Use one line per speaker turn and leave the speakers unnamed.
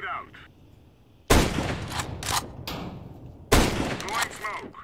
Grenade out. Blowing smoke.